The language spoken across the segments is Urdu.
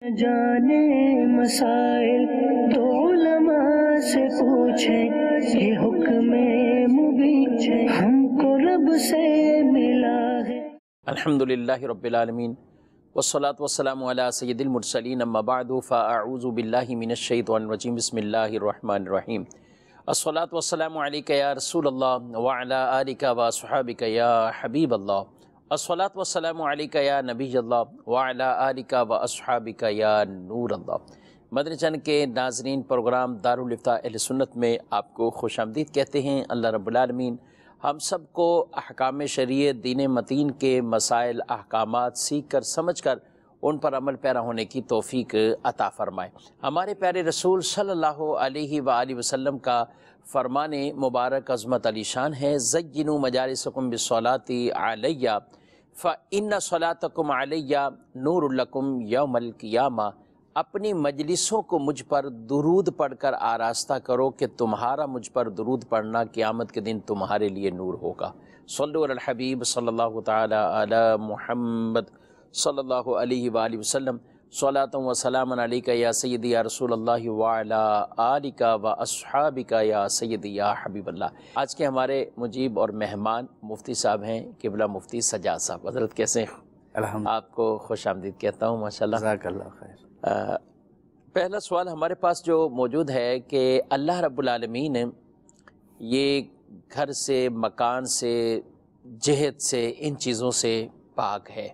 جانے مسائل تو علماء سے پوچھیں، یہ حکم مبین ہم کو رب سے ملا ہے۔ الحمد للہ رب العالمین، والصلاة والسلام علی سید المرسلین، اما بعد، فاعوذ باللہ من الشیطان الرجیم، بسم اللہ الرحمن الرحیم۔ الصلاة والسلام علیکہ یا رسول اللہ وعلا آلکہ و یا حبیب اللہ۔ الصلاة والسلام علیکہ یا نبی اللہ وعلا آلکہ و اصحابکہ یا نور اللہ۔ مدنی چند کے ناظرین پروگرام دارالفتاء اہل سنت میں آپ کو خوش آمدید کہتے ہیں، اللہ رب العالمین ہم سب کو احکام شریعت دین متین کے مسائل، احکامات سیکھ کر، سمجھ کر ان پر عمل پیرا ہونے کی توفیق عطا فرمائے۔ ہمارے پیارے رسول صلی اللہ علیہ وآلہ وسلم کا فرمان مبارک عظمت علی شان ہے، زینو مجالسکم بصلاتی علیہ۔ فإن صلاتکم علیہ نور لکم یوم القیامہ اپنی مجلسوں کو مجھ پر درود پڑھ کر آراستہ کرو کہ تمہارا مجھ پر درود پڑھنا قیامت کے دن تمہارے لیے نور ہوگا۔ صلو علی الحبیب صلی اللہ تعالی علی محمد صلی اللہ علیہ وآلہ وسلم۔ صلاة و سلام علیکہ یا سیدی یا رسول اللہ وعلا آلکہ و اصحابکہ یا سیدی یا حبیب اللہ۔ آج کے ہمارے مجیب اور مہمان مفتی صاحب ہیں قبلہ مفتی سجاد صاحب۔ حضرت کیسے ہیں؟ الحمد۔ آپ کو خوش آمدید کہتا ہوں ماشاءاللہ۔ جزاک اللہ خیر۔ پہلا سوال ہمارے پاس جو موجود ہے کہ اللہ رب العالمین یہ گھر سے مکان سے جہد سے ان چیزوں سے پاک ہے۔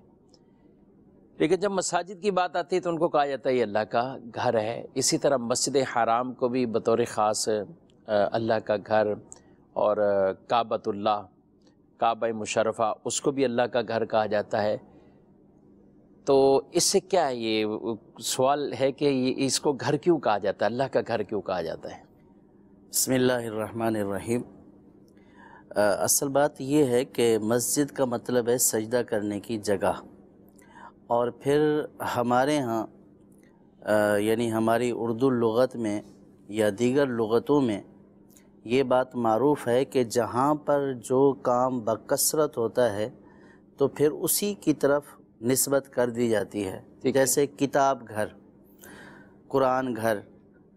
لیکن جب مساجد کی بات آتی ہے تو ان کو کہا جاتا ہے، یہ اللہ کا گھر ہے۔ اسی طرح مسجد حرام کو بھی بطور خاص اللہ کا گھر اور کعبۃ اللہ، کعبہ مشرفہ، اس کو بھی اللہ کا گھر کہا جاتا ہے۔ تو اس سے کیا ہے؟ یہ سوال ہے کہ یہ، اس کو گھر کیوں کہا جاتا ہے؟ اللہ کا گھر کیوں کہا جاتا ہے؟ بسم اللہ الرحمن الرحیم۔ اصل بات یہ ہے کہ مسجد کا مطلب ہے سجدہ کرنے کی جگہ۔ اور پھر ہمارے ہاں یعنی ہماری اردو لغت میں یا دیگر لغتوں میں یہ بات معروف ہے کہ جہاں پر جو کام بکثرت ہوتا ہے تو پھر اسی کی طرف نسبت کر دی جاتی ہے۔ جیسے کتاب گھر قرآن گھر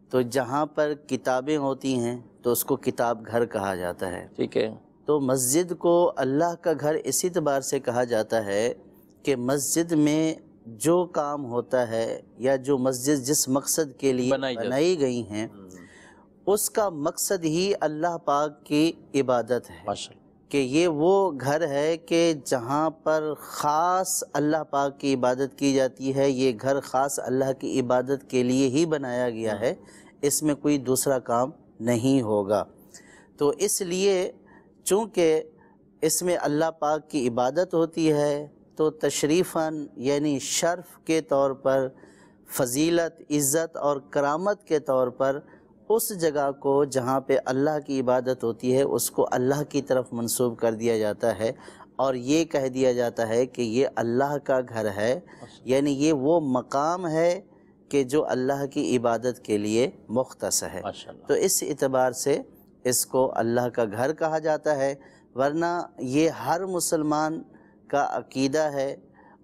تو جہاں پر کتابیں ہوتی ہیں تو اس کو کتاب گھر کہا جاتا ہے۔ ٹھیک ہے۔ تو مسجد کو اللہ کا گھر اس اعتبار سے کہا جاتا ہے کہ مسجد میں جو کام ہوتا ہے یا جو مسجد جس مقصد کے لیے بنائی گئی ہیں اس کا مقصد ہی اللہ پاک کی عبادت ہے۔ کہ یہ وہ گھر ہے کہ جہاں پر خاص اللہ پاک کی عبادت کی جاتی ہے یہ گھر خاص اللہ کی عبادت کے لیے ہی بنایا گیا ہے۔ اس میں کوئی دوسرا کام نہیں ہوگا۔ تو اس لیے چونکہ اس میں اللہ پاک کی عبادت ہوتی ہے تو تشریفاً یعنی شرف کے طور پر فضیلت عزت اور کرامت کے طور پر اس جگہ کو جہاں پہ اللہ کی عبادت ہوتی ہے اس کو اللہ کی طرف منسوب کر دیا جاتا ہے۔ اور یہ کہہ دیا جاتا ہے کہ یہ اللہ کا گھر ہے۔ یعنی یہ وہ مقام ہے کہ جو اللہ کی عبادت کے لیے مختص ہے۔ تو اس اعتبار سے اس کو اللہ کا گھر کہا جاتا ہے۔ ورنہ یہ ہر مسلمان کا عقیدہ ہے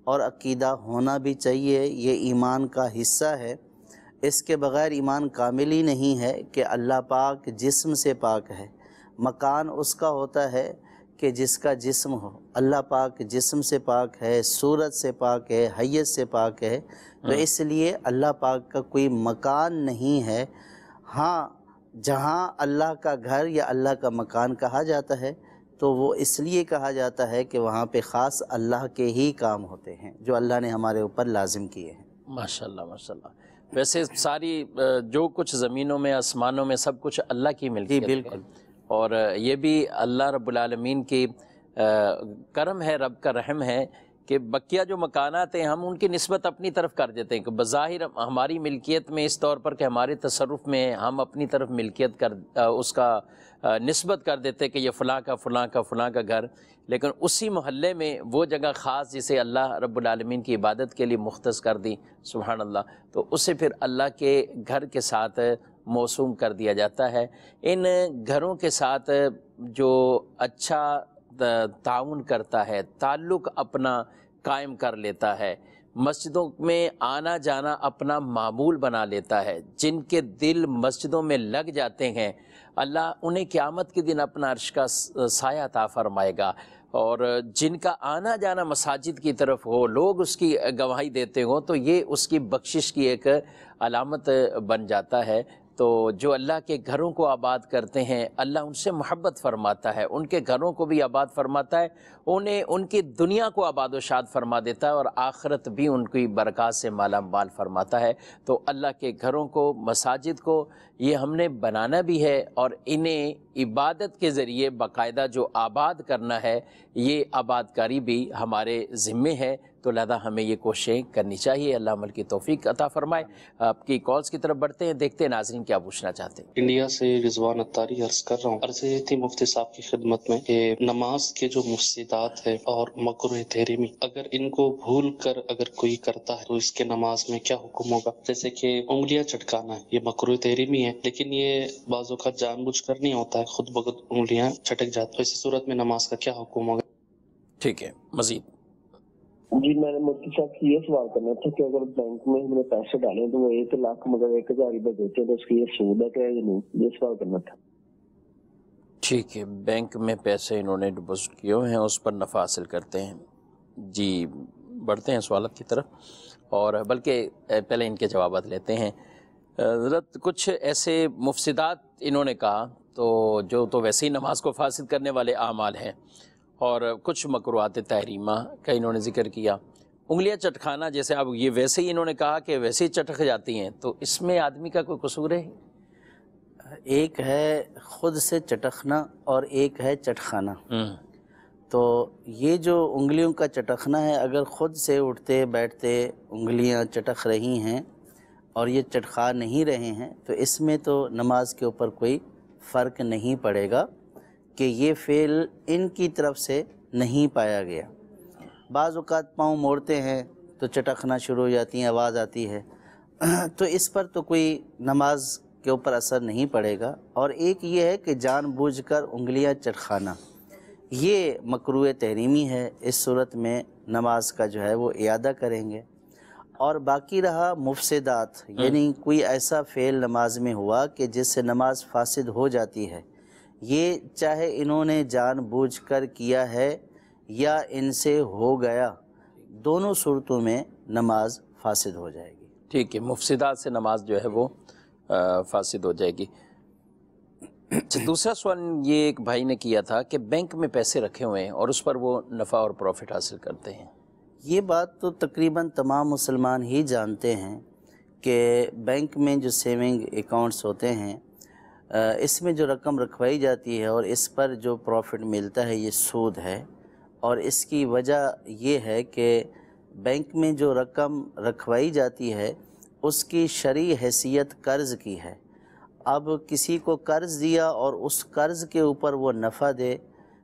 اور عقیدہ ہونا بھی چاہیے یہ ایمان کا حصہ ہے۔ اس کے بغیر ایمان کامل ہی نہیں ہے کہ اللہ پاک جسم سے پاک ہے۔ مکان اس کا ہوتا ہے کہ جس کا جسم ہو۔ اللہ پاک جسم سے پاک ہے صورت سے پاک ہے حیت سے پاک ہے۔ تو اس لیے اللہ پاک کا کوئی مکان نہیں ہے۔ ہاں جہاں اللہ کا گھر یا اللہ کا مکان کہا جاتا ہے تو وہ اس لیے کہا جاتا ہے کہ وہاں پہ خاص اللہ کے ہی کام ہوتے ہیں جو اللہ نے ہمارے اوپر لازم کیے ہیں۔ ماشاء اللہ ماشاء اللہ ویسے ساری جو کچھ زمینوں میں آسمانوں میں سب کچھ اللہ کی ملتی جی بالکل۔ اور یہ بھی اللہ رب العالمین کی کرم ہے رب کا رحم ہے۔ کہ بقیہ جو مکانات ہیں، ہم ان کی نسبت اپنی طرف کر دیتے ہیں کہ بظاہر ہماری ملکیت میں اس طور پر کہ ہمارے تصرف میں ہم اپنی طرف ملکیت کر، اس کا نسبت کر دیتے کہ یہ فلاں کا فلاں کا فلاں کا گھر۔ لیکن اسی محلے میں وہ جگہ خاص جسے اللہ رب العالمین کی عبادت کے لیے مختص کر دی، سبحان اللہ۔ تو اسے پھر اللہ کے گھر کے ساتھ موسوم کر دیا جاتا ہے۔ ان گھروں کے ساتھ جو اچھا تعاون کرتا ہے، تعلق اپنا قائم کر لیتا ہے۔ مسجدوں میں آنا جانا اپنا معمول بنا لیتا ہے۔ جن کے دل مسجدوں میں لگ جاتے ہیں، اللہ انہیں قیامت کے دن اپنا عرش کا سایہ عطا فرمائے گا۔ اور جن کا آنا جانا مساجد کی طرف ہو، لوگ اس کی گواہی دیتے ہوں، تو یہ اس کی بخشش کی ایک علامت بن جاتا ہے۔ تو جو اللہ کے گھروں کو آباد کرتے ہیں، اللہ ان سے محبت فرماتا ہے، ان کے گھروں کو بھی آباد فرماتا ہے، انہیں ان کی دنیا کو آباد و شاد فرما دیتا ہے اور آخرت بھی ان کی برکات سے مالا مال فرماتا ہے۔ تو اللہ کے گھروں کو، مساجد کو یہ ہم نے بنانا بھی ہے اور انہیں عبادت کے ذریعے باقاعدہ جو آباد کرنا ہے، یہ آباد کاری بھی ہمارے ذمے ہے۔ تو لہذا ہمیں یہ کوششیں کرنی چاہیے۔ اللہ عمل کی توفیق عطا فرمائے۔ آپ کی کالز کی طرف بڑھتے ہیں، دیکھتے ہیں ناظرین کیا پوچھنا چاہتے ہیں۔ انڈیا سے رضوان اتاری عرض کر رہا ہوں۔ عرض یہ تھی مفتی صاحب کی خدمت میں کہ نماز کے جو مفسدات ہے اور مکر تحریمی، اگر ان کو بھول کر اگر کوئی کرتا ہے تو اس کے نماز میں کیا حکم ہوگا؟ جیسے کہ انگلیاں چٹکانا ہے، یہ مکر تحریمی ہے لیکن یہ بعضوں کا جان بوجھ کر نہیں ہوتا ہے خود بخود انگلیاں چٹک جاتی اسی صورت میں نماز کا کیا حکم ہوگا؟ ٹھیک ہے مزید۔ جی میں نے مفتی صاحب سے یہ سوال کرنا تھا کہ اگر بینک میں ہم نے پیسے ڈالے تو وہ ایک لاکھ مگر ایک ہزار روپے دیتے ہیں تو اس کی یہ سود ہے کیا یا نہیں؟ یہ سوال کرنا تھا۔ ٹھیک ہے بینک میں پیسے انہوں نے ڈپوزٹ کیے ہوئے ہیں اس پر نفع حاصل کرتے ہیں۔ جی بڑھتے ہیں سوالات کی طرف۔ اور بلکہ پہلے ان کے جوابات لیتے ہیں۔ حضرت کچھ ایسے مفسدات انہوں نے کہا تو جو تو ویسے ہی نماز کو فاسد کرنے والے اعمال ہیں اور کچھ مکروات تحریمہ کا انہوں نے ذکر کیا۔ انگلیاں چٹکھانا جیسے اب یہ ویسے ہی انہوں نے کہا کہ ویسے ہی چٹک جاتی ہیں تو اس میں آدمی کا کوئی قصور ہے؟ ایک ہے خود سے چٹکنا اور ایک ہے چٹخانا تو یہ جو انگلیوں کا چٹکنا ہے اگر خود سے اٹھتے بیٹھتے انگلیاں چٹک رہی ہیں اور یہ چٹخا نہیں رہے ہیں، تو اس میں تو نماز کے اوپر کوئی فرق نہیں پڑے گا کہ یہ فعل ان کی طرف سے نہیں پایا گیا۔ بعض اوقات پاؤں موڑتے ہیں تو چٹکنا شروع ہو جاتی ہیں، آواز آتی ہے۔ تو اس پر تو کوئی نماز کے اوپر اثر نہیں پڑے گا۔ اور ایک یہ ہے کہ جان بوجھ کر انگلیاں چٹخانا، یہ مکروع تحریمی ہے۔ اس صورت میں نماز کا جو ہے وہ اعادہ کریں گے۔ اور باقی رہا مفسدات یعنی کوئی ایسا فعل نماز میں ہوا کہ جس سے نماز فاسد ہو جاتی ہے۔ یہ چاہے انہوں نے جان بوجھ کر کیا ہے یا ان سے ہو گیا دونوں صورتوں میں نماز فاسد ہو جائے گی۔ ٹھیک ہے مفسدات سے نماز جو ہے وہ فاسد ہو جائے گی۔ اچھا، دوسرا سوال یہ ایک بھائی نے کیا تھا کہ بینک میں پیسے رکھے ہوئے ہیں اور اس پر وہ نفع اور پروفٹ حاصل کرتے ہیں۔ یہ بات تو تقریباً تمام مسلمان ہی جانتے ہیں کہ بینک میں جو سیونگ اکاؤنٹس ہوتے ہیں اس میں جو رقم رکھوائی جاتی ہے اور اس پر جو پروفٹ ملتا ہے، یہ سود ہے۔ اور اس کی وجہ یہ ہے کہ بینک میں جو رقم رکھوائی جاتی ہے، اس کی شرعی حیثیت قرض کی ہے۔ اب کسی کو قرض دیا اور اس قرض کے اوپر وہ نفع دے،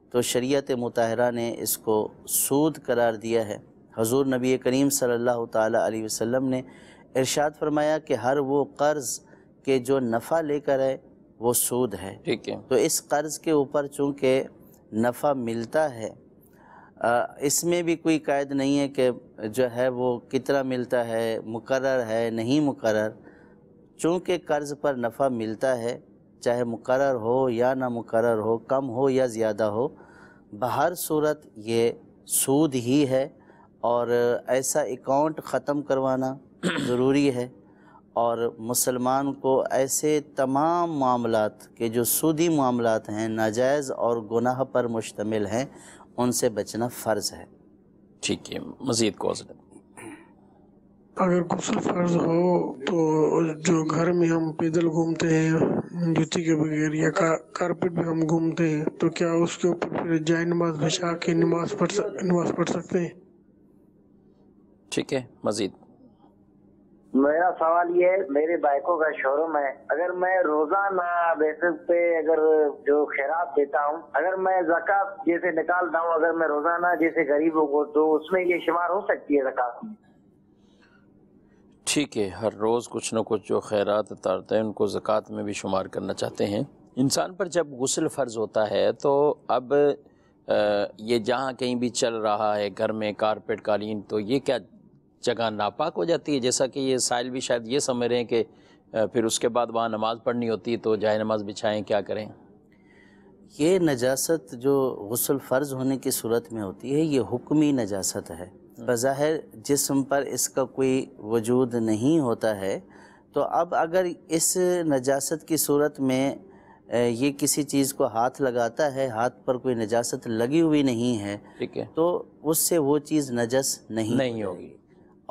تو شریعت متحرہ نے اس کو سود قرار دیا ہے۔ حضور نبی کریم صلی اللہ تعالیٰ علیہ وسلم نے ارشاد فرمایا کہ ہر وہ قرض کے جو نفع لے کر ہے وہ سود ہے۔ ٹھیک ہے۔ تو اس قرض کے اوپر چونکہ نفع ملتا ہے اس میں بھی کوئی قائد نہیں ہے کہ جو ہے وہ کتنا ملتا ہے مقرر ہے نہیں مقرر۔ چونکہ قرض پر نفع ملتا ہے چاہے مقرر ہو یا نہ مقرر ہو کم ہو یا زیادہ ہو بہر صورت یہ سود ہی ہے۔ اور ایسا اکاؤنٹ ختم کروانا ضروری ہے اور مسلمان کو ایسے تمام معاملات کے جو سودی معاملات ہیں ناجائز اور گناہ پر مشتمل ہیں ان سے بچنا فرض ہے۔ ٹھیک ہے مزید کو اگر غسل فرض ہو تو جو گھر میں ہم پیدل گھومتے ہیں جوتی کے بغیر یا کارپیٹ بھی ہم گھومتے ہیں تو کیا اس کے اوپر پھر جائے نماز بچا کے نماز پڑھ نماز پڑھ سکتے ہیں؟ ٹھیک ہے مزید۔ میرا سوال یہ ہے میرے بائکوں کا شو روم ہے۔ اگر میں روزانہ بیسس پہ اگر جو خیرات دیتا ہوں اگر میں زکات جیسے نکالتا ہوں اگر میں روزانہ جیسے غریبوں کو تو اس میں یہ شمار ہو سکتی ہے زکات؟ میں ٹھیک ہے ہر روز کچھ نہ کچھ جو خیرات اتارتے ہیں ان کو زکوٰۃ میں بھی شمار کرنا چاہتے ہیں۔ انسان پر جب غسل فرض ہوتا ہے تو اب یہ جہاں کہیں بھی چل رہا ہے گھر میں کارپیٹ قالین تو یہ کیا جگہ ناپاک ہو جاتی ہے۔ جیسا کہ یہ سائل بھی شاید یہ سمجھ رہے ہیں کہ پھر اس کے بعد وہاں نماز پڑھنی ہوتی ہے تو جائے نماز بچھائیں کیا کریں؟ یہ نجاست جو غسل فرض ہونے کی صورت میں ہوتی ہے یہ حکمی نجاست ہے۔ بظاہر جسم پر اس کا کوئی وجود نہیں ہوتا ہے۔ تو اب اگر اس نجاست کی صورت میں یہ کسی چیز کو ہاتھ لگاتا ہے ہاتھ پر کوئی نجاست لگی ہوئی نہیں ہے ٹھیک ہے۔ تو اس سے وہ چیز نجس نہیں ہوگی۔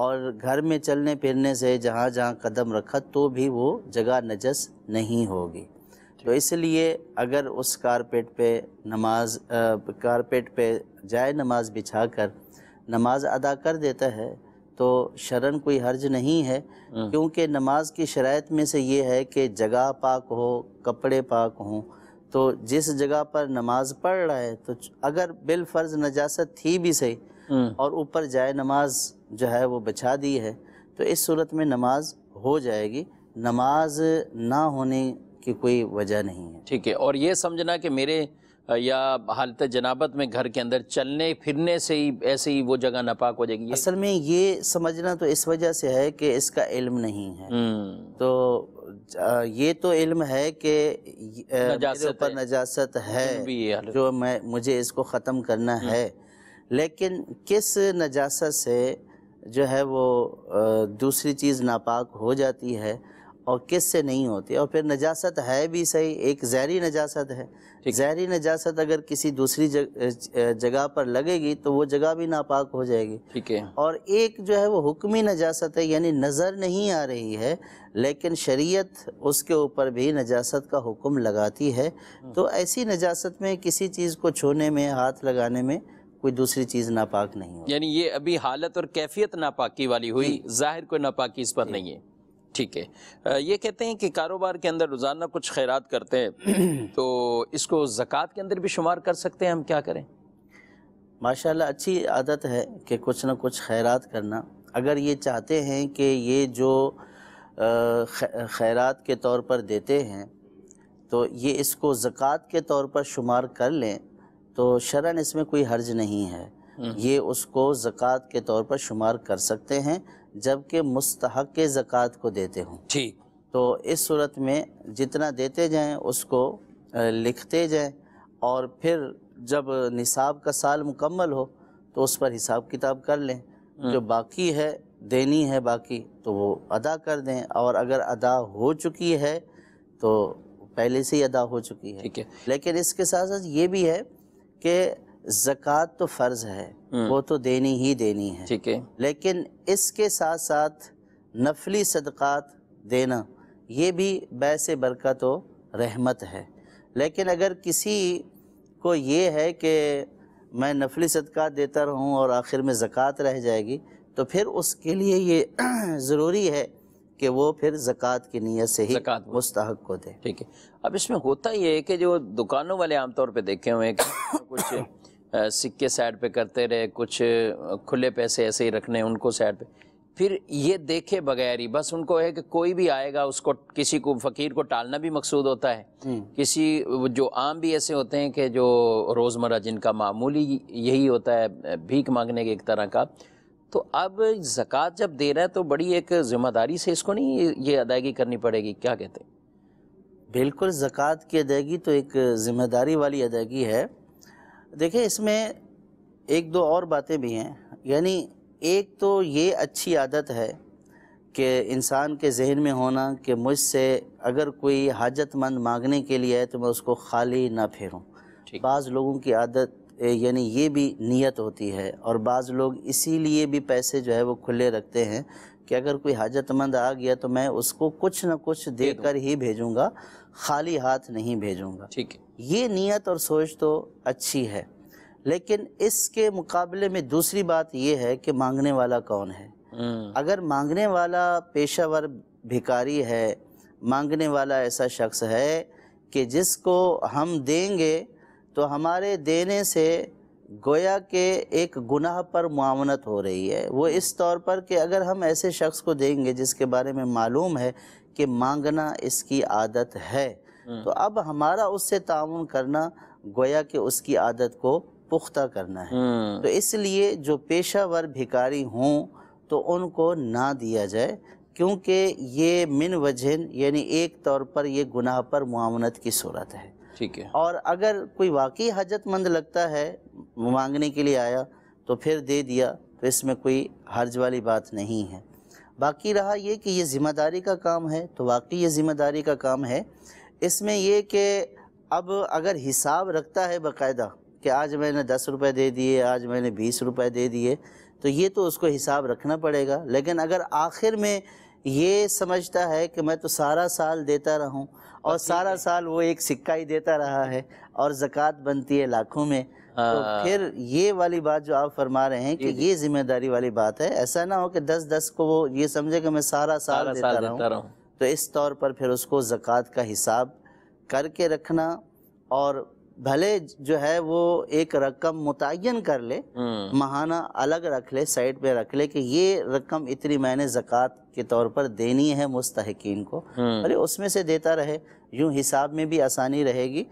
اور گھر میں چلنے پھرنے سے جہاں جہاں قدم رکھا تو بھی وہ جگہ نجس نہیں ہوگی۔ تو اس لیے اگر اس کارپیٹ پہ نماز کارپیٹ پہ جائے نماز بچھا کر نماز ادا کر دیتا ہے تو شرن کوئی حرج نہیں ہے۔ کیونکہ نماز کی شرائط میں سے یہ ہے کہ جگہ پاک ہو کپڑے پاک ہوں۔ تو جس جگہ پر نماز پڑھ رہا ہے تو اگر بالفرض نجاست تھی بھی صحیح اور اوپر جائے نماز جو ہے وہ بچھا دی ہے تو اس صورت میں نماز ہو جائے گی۔ نماز نہ ہونے کی کوئی وجہ نہیں ہے۔ ٹھیک ہے اور یہ سمجھنا کہ میرے یا حالت جنابت میں گھر کے اندر چلنے پھرنے سے ہی ایسے ہی وہ جگہ ناپاک ہو جائے گی۔ اصل میں یہ سمجھنا تو اس وجہ سے ہے کہ اس کا علم نہیں ہے۔ تو یہ تو علم ہے کہ میرے اوپر نجاست ہے جو میں مجھے اس کو ختم کرنا ہے۔ لیکن کس نجاست سے جو ہے وہ دوسری چیز ناپاک ہو جاتی ہے اور کس سے نہیں ہوتی اور پھر نجاست ہے بھی صحیح ایک زہری نجاست ہے۔ زہری نجاست اگر کسی دوسری جگہ پر لگے گی تو وہ جگہ بھی ناپاک ہو جائے گی۔ ٹھیک ہے۔ اور ایک جو ہے وہ حکمی نجاست ہے یعنی نظر نہیں آ رہی ہے لیکن شریعت اس کے اوپر بھی نجاست کا حکم لگاتی ہے۔ تو ایسی نجاست میں کسی چیز کو چھونے میں ہاتھ لگانے میں کوئی دوسری چیز ناپاک نہیں ہو یعنی یہ ابھی حالت اور کیفیت ناپاکی والی ہوئی جی۔ ظاہر کوئی ناپاکی اس پر جی۔ نہیں ہے۔ ٹھیک ہے۔ یہ کہتے ہیں کہ کاروبار کے اندر روزانہ کچھ خیرات کرتے ہیں تو اس کو زکوٰۃ کے اندر بھی شمار کر سکتے ہیں ہم کیا کریں؟ ماشاءاللہ اچھی عادت ہے کہ کچھ نہ کچھ خیرات کرنا۔ اگر یہ چاہتے ہیں کہ یہ جو خیرات کے طور پر دیتے ہیں تو یہ اس کو زکوٰۃ کے طور پر شمار کر لیں۔ تو شرن اس میں کوئی حرج نہیں ہے۔ یہ اس کو زکوٰۃ کے طور پر شمار کر سکتے ہیں جبکہ مستحق زکوٰۃ کو دیتے ہوں۔ ٹھیک تو اس صورت میں جتنا دیتے جائیں اس کو لکھتے جائیں۔ اور پھر جب نصاب کا سال مکمل ہو تو اس پر حساب کتاب کر لیں۔ جو باقی ہے دینی ہے باقی تو وہ ادا کر دیں۔ اور اگر ادا ہو چکی ہے تو پہلے سے ہی ادا ہو چکی ہے۔ لیکن اس کے ساتھ ساتھ یہ بھی ہے کہ زکوٰۃ تو فرض ہے وہ تو دینی ہی دینی ہے۔ ٹھیک ہے۔ لیکن اس کے ساتھ ساتھ نفلی صدقات دینا یہ بھی بیس برکت و رحمت ہے۔ لیکن اگر کسی کو یہ ہے کہ میں نفلی صدقات دیتا رہوں اور آخر میں زکوٰۃ رہ جائے گی تو پھر اس کے لیے یہ ضروری ہے کہ وہ پھر زکوٰۃ کی نیت سے ہی مستحق کو دے ٹھیک ہے۔ اب اس میں ہوتا یہ ہے کہ جو دکانوں والے عام طور پہ دیکھے ہوئے کچھ سکے سائڈ پہ کرتے رہے کچھ کھلے پیسے ایسے ہی رکھنے ان کو سائڈ پہ۔ پھر یہ دیکھے بغیر ہی بس ان کو ہے کہ کوئی بھی آئے گا اس کو کسی کو فقیر کو ٹالنا بھی مقصود ہوتا ہے۔ کسی جو عام بھی ایسے ہوتے ہیں کہ جو روزمرہ جن کا معمولی یہی ہوتا ہے بھیک مانگنے کے ایک طرح کا تو اب زکوٰۃ جب دے رہا ہے تو بڑی ایک ذمہ داری سے اس کو نہیں یہ ادائیگی کرنی پڑے گی کیا کہتے ہیں؟ بالکل زکوٰۃ کی ادائیگی تو ایک ذمہ داری والی ادائیگی ہے۔ دیکھیں اس میں ایک دو اور باتیں بھی ہیں۔ یعنی ایک تو یہ اچھی عادت ہے کہ انسان کے ذہن میں ہونا کہ مجھ سے اگر کوئی حاجت مند مانگنے کے لیے ہے تو میں اس کو خالی نہ پھیروں۔ بعض لوگوں کی عادت یعنی یہ بھی نیت ہوتی ہے۔ اور بعض لوگ اسی لیے بھی پیسے جو ہے وہ کھلے رکھتے ہیں کہ اگر کوئی حاجت مند آ گیا تو میں اس کو کچھ نہ کچھ دے کر ہی بھیجوں گا خالی ہاتھ نہیں بھیجوں گا۔ ٹھیک ہے۔ یہ نیت اور سوچ تو اچھی ہے۔ لیکن اس کے مقابلے میں دوسری بات یہ ہے کہ مانگنے والا کون ہے؟ اگر مانگنے والا پیشہ ور بھکاری ہے مانگنے والا ایسا شخص ہے کہ جس کو ہم دیں گے تو ہمارے دینے سے گویا کہ ایک گناہ پر معاونت ہو رہی ہے۔ وہ اس طور پر کہ اگر ہم ایسے شخص کو دیں گے جس کے بارے میں معلوم ہے کہ مانگنا اس کی عادت ہے تو اب ہمارا اس سے تعاون کرنا گویا کہ اس کی عادت کو پختہ کرنا ہے۔ تو اس لیے جو پیشہ ور بھکاری ہوں تو ان کو نہ دیا جائے کیونکہ یہ من وجہن یعنی ایک طور پر یہ گناہ پر معاونت کی صورت ہے۔ ٹھیک ہے۔ اور اگر کوئی واقعی حاجت مند لگتا ہے، مانگنے کے لیے آیا تو پھر دے دیا، تو اس میں کوئی حرج والی بات نہیں ہے۔ باقی رہا یہ کہ یہ ذمہ داری کا کام ہے، تو واقعی یہ ذمہ داری کا کام ہے۔ اس میں یہ کہ اب اگر حساب رکھتا ہے باقاعدہ کہ آج میں نے دس روپے دے دیے، آج میں نے بیس روپے دے دیے، تو یہ تو اس کو حساب رکھنا پڑے گا۔ لیکن اگر آخر میں یہ سمجھتا ہے کہ میں تو سارا سال دیتا رہوں اور سارا سال وہ ایک سکہ ہی دیتا رہا ہے اور زکوٰۃ بنتی ہے لاکھوں میں۔ تو ہاں۔ پھر یہ والی بات جو آپ فرما رہے ہیں کہ یہ ذمہ داری والی بات ہے ایسا نہ ہو کہ دس دس کو وہ یہ سمجھے کہ میں سارا سال دیتا دیتا رہوں۔ تو اس طور پر پھر اس کو زکوٰۃ کا حساب کر کے رکھنا اور بھلے جو ہے وہ ایک رقم متعین کر لے ماہانہ الگ رکھ لے سائڈ پہ رکھ لے کہ یہ رقم اتنی میں نے زکوٰۃ کے طور پر دینی ہے مستحقین کو۔ ارے اس میں سے دیتا رہے یوں حساب میں بھی آسانی رہے گی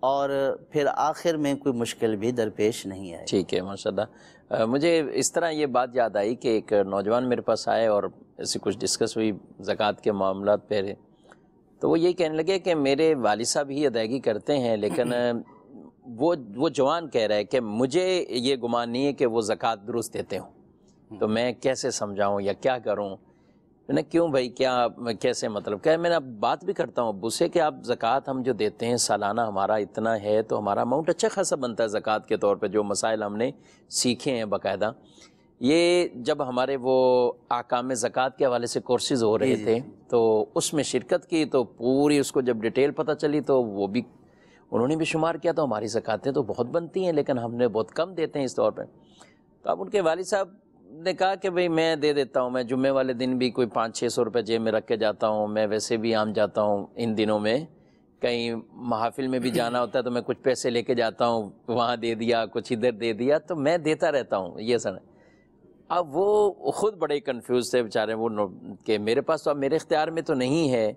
اور پھر آخر میں کوئی مشکل بھی درپیش نہیں آئے ٹھیک ہے ماشاء اللہ۔ مجھے اس طرح یہ بات یاد آئی کہ ایک نوجوان میرے پاس آئے اور ایسی کچھ ڈسکس ہوئی زکوٰۃ کے معاملات پہ۔ تو وہ یہی کہنے لگے کہ میرے والد صاحب ہی ادائیگی کرتے ہیں لیکن وہ وہ جوان کہہ رہا ہے کہ مجھے یہ گمان نہیں ہے کہ وہ زکوٰۃ درست دیتے ہوں۔ تو میں کیسے سمجھاؤں یا کیا کروں؟ میں نے کیوں بھائی کیا کیسے مطلب؟ کہ میں نے اب بات بھی کرتا ہوں ابو سے کہ آپ زکوٰۃ ہم جو دیتے ہیں سالانہ ہمارا اتنا ہے تو ہمارا اماؤنٹ اچھا خاصا بنتا ہے زکوٰۃ کے طور پہ جو مسائل ہم نے سیکھے ہیں باقاعدہ۔ یہ جب ہمارے وہ آکام زکوٰۃ کے حوالے سے کورسز ہو رہے تھے تو اس میں شرکت کی تو پوری اس کو جب ڈیٹیل پتہ چلی تو وہ بھی انہوں نے بھی شمار کیا تو ہماری زکوٰۃیں تو بہت بنتی ہیں، لیکن ہم نے بہت کم دیتے ہیں اس طور پہ تو اب ان کے والد صاحب نے کہا کہ بھئی میں دے دیتا ہوں، میں جمعے والے دن بھی کوئی پانچ چھ سو روپے جیب میں رکھ کے جاتا ہوں، میں ویسے بھی عام جاتا ہوں ان دنوں میں۔ کہیں محافل میں بھی جانا ہوتا ہے تو میں کچھ پیسے لے کے جاتا ہوں، وہاں دے دیا، کچھ ادھر دے دیا، تو میں دیتا رہتا ہوں، یہ سر۔ اب وہ خود بڑے کنفیوز تھے بیچارے، وہ کہ میرے پاس تو اب میرے اختیار میں تو نہیں ہے۔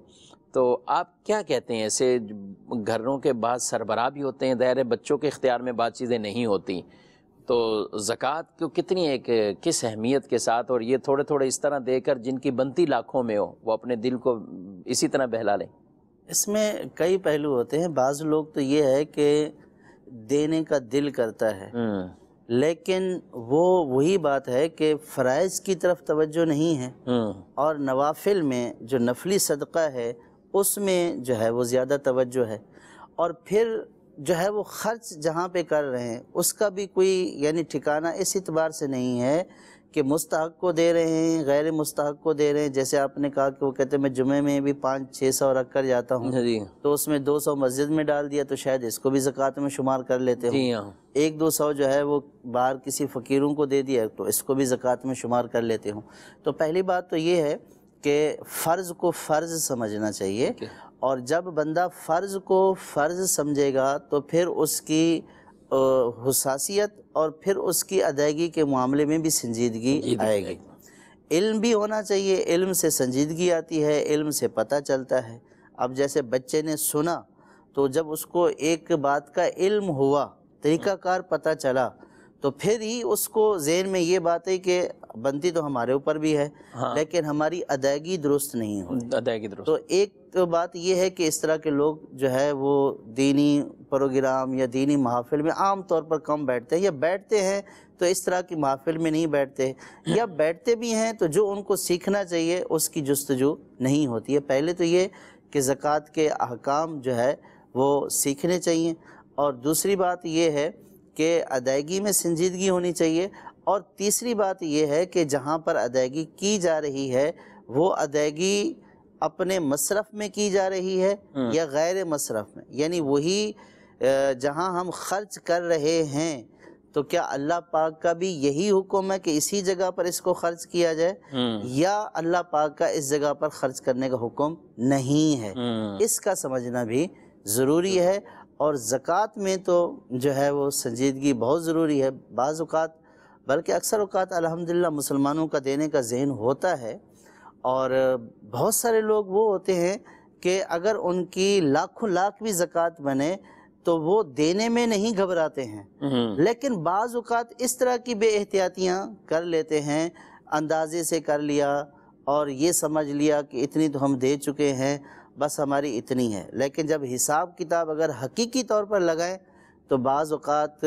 تو آپ کیا کہتے ہیں؟ ایسے گھروں کے بعض سربراہ بھی ہوتے ہیں دائرے بچوں کے اختیار میں بعض چیزیں نہیں ہوتی۔ تو زکوٰۃ کو کتنی ایک کس اہمیت کے ساتھ اور یہ تھوڑے تھوڑے اس طرح دے کر جن کی بنتی لاکھوں میں ہو وہ اپنے دل کو اسی طرح بہلا لیں۔ اس میں کئی پہلو ہوتے ہیں۔ بعض لوگ تو یہ ہے کہ دینے کا دل کرتا ہے۔ لیکن وہ وہی بات ہے کہ فرائض کی طرف توجہ نہیں ہے۔ اور نوافل میں جو نفلی صدقہ ہے اس میں جو ہے وہ زیادہ توجہ ہے اور پھر جو ہے وہ خرچ جہاں پہ کر رہے ہیں اس کا بھی کوئی یعنی ٹھکانہ اس اعتبار سے نہیں ہے کہ مستحق کو دے رہے ہیں غیر مستحق کو دے رہے ہیں۔ جیسے آپ نے کہا کہ وہ کہتے ہیں میں جمعے میں بھی پانچ چھ سو رکھ کر جاتا ہوں جی۔ تو اس میں دو سو مسجد میں ڈال دیا تو شاید اس کو بھی زکوٰۃ میں شمار کر لیتے ہوں۔ جی ہاں۔ ایک دو سو جو ہے وہ باہر کسی فقیروں کو دے دیا تو اس کو بھی زکوٰۃ میں شمار کر لیتے ہوں۔ تو پہلی بات تو یہ ہے کہ فرض کو فرض سمجھنا چاہیے اور جب بندہ فرض کو فرض سمجھے گا تو پھر اس کی حساسیت اور پھر اس کی ادائیگی کے معاملے میں بھی سنجیدگی۔ آئے گی۔ علم بھی ہونا چاہیے۔ علم سے سنجیدگی آتی ہے۔ علم سے پتہ چلتا ہے۔ اب جیسے بچے نے سنا تو جب اس کو ایک بات کا علم ہوا طریقہ کار پتہ چلا تو پھر ہی اس کو ذہن میں یہ بات ہے کہ بنتی تو ہمارے اوپر بھی ہے ہاں۔ لیکن ہماری ادائیگی درست نہیں ہو ادائیگی درست۔ تو ایک تو بات یہ ہے کہ اس طرح کے لوگ جو ہے وہ دینی پروگرام یا دینی محافل میں عام طور پر کم بیٹھتے ہیں یا بیٹھتے ہیں تو اس طرح کی محافل میں نہیں بیٹھتے۔ یا بیٹھتے بھی ہیں تو جو ان کو سیکھنا چاہیے اس کی جستجو نہیں ہوتی ہے۔ پہلے تو یہ کہ زکوٰۃ کے احکام جو ہے وہ سیکھنے چاہیے۔ اور دوسری بات یہ ہے کہ ادائیگی میں سنجیدگی ہونی چاہیے۔ اور تیسری بات یہ ہے کہ جہاں پر ادائیگی کی جا رہی ہے وہ ادائیگی اپنے مصرف میں کی جا رہی ہے یا غیر مصرف میں۔ یعنی وہی جہاں ہم خرچ کر رہے ہیں تو کیا اللہ پاک کا بھی یہی حکم ہے کہ اسی جگہ پر اس کو خرچ کیا جائے؟ ہوں یا اللہ پاک کا اس جگہ پر خرچ کرنے کا حکم نہیں ہے؟ ہوں اس کا سمجھنا بھی ضروری ہے۔ اور زکوٰۃ میں تو جو ہے وہ سنجیدگی بہت ضروری ہے۔ بعض اوقات بلکہ اکثر اوقات الحمدللہ مسلمانوں کا دینے کا ذہن ہوتا ہے اور بہت سارے لوگ وہ ہوتے ہیں کہ اگر ان کی لاکھوں لاکھ بھی زکوٰۃ بنے تو وہ دینے میں نہیں گھبراتے ہیں۔ لیکن بعض اوقات اس طرح کی بے احتیاطیاں کر لیتے ہیں اندازے سے کر لیا اور یہ سمجھ لیا کہ اتنی تو ہم دے چکے ہیں۔ بس ہماری اتنی ہے۔ لیکن جب حساب کتاب اگر حقیقی طور پر لگائیں تو بعض اوقات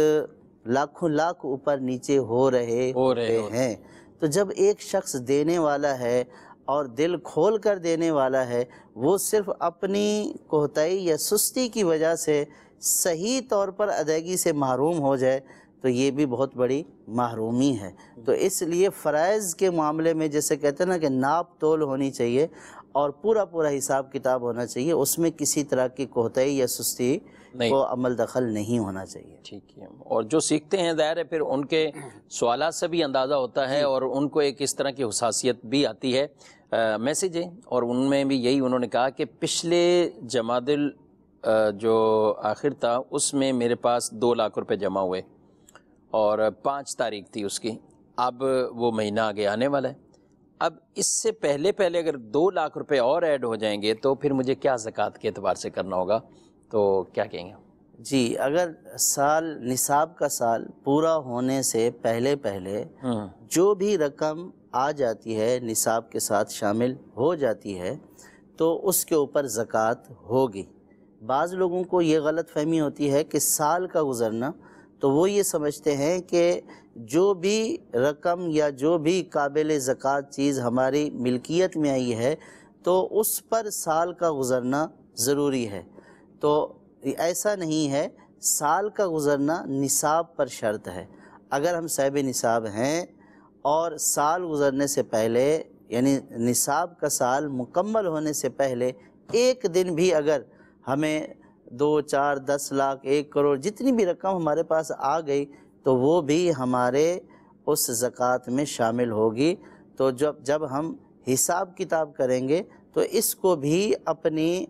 لاکھوں لاکھ اوپر نیچے ہو رہے ہو رہے ہیں۔ تو جب ایک شخص دینے والا ہے اور دل کھول کر دینے والا ہے وہ صرف اپنی کوہتائی یا سستی کی وجہ سے صحیح طور پر ادائیگی سے محروم ہو جائے تو یہ بھی بہت بڑی محرومی ہے۔ تو اس لیے فرائض کے معاملے میں جیسے کہتے ہیں نا کہ ناپ تول ہونی چاہیے۔ اور پورا پورا حساب کتاب ہونا چاہیے۔ اس میں کسی طرح کی کوہتائی یا سستی کو عمل دخل نہیں ہونا چاہیے۔ ٹھیک ہے۔ اور جو سیکھتے ہیں ظاہر ہے پھر ان کے سوالات سے بھی اندازہ ہوتا ہے اور ان کو ایک اس طرح کی حساسیت بھی آتی ہے۔ میسیج ہے۔ اور ان میں بھی یہی انہوں نے کہا کہ پچھلے جماعت جو آخر تھا اس میں میرے پاس دو لاکھ روپے جمع ہوئے اور پانچ تاریخ تھی اس کی۔ اب وہ مہینہ آگے آنے والا ہے۔ اب اس سے پہلے پہلے اگر دو لاکھ روپے اور ایڈ ہو جائیں گے تو پھر مجھے کیا زکوٰۃ کے اعتبار سے کرنا ہوگا؟ تو کیا کہیں گے جی اگر سال نصاب کا سال پورا ہونے سے پہلے پہلے جو بھی رقم آ جاتی ہے نصاب کے ساتھ شامل ہو جاتی ہے تو اس کے اوپر زکوٰۃ ہوگی۔ بعض لوگوں کو یہ غلط فہمی ہوتی ہے کہ سال کا گزرنا تو وہ یہ سمجھتے ہیں کہ جو بھی رقم یا جو بھی قابل زکوٰۃ چیز ہماری ملکیت میں آئی ہے، تو اس پر سال کا گزرنا ضروری ہے۔ تو ایسا نہیں ہے، سال کا گزرنا نصاب پر شرط ہے۔ اگر ہم صاحب نصاب ہیں اور سال گزرنے سے پہلے یعنی نصاب کا سال مکمل ہونے سے پہلے، ایک دن بھی اگر ہمیں دو چار دس لاکھ ایک کروڑ جتنی بھی رقم ہمارے پاس آ گئی تو وہ بھی ہمارے اس زکوٰۃ میں شامل ہوگی۔ تو جب جب ہم حساب کتاب کریں گے تو اس کو بھی اپنی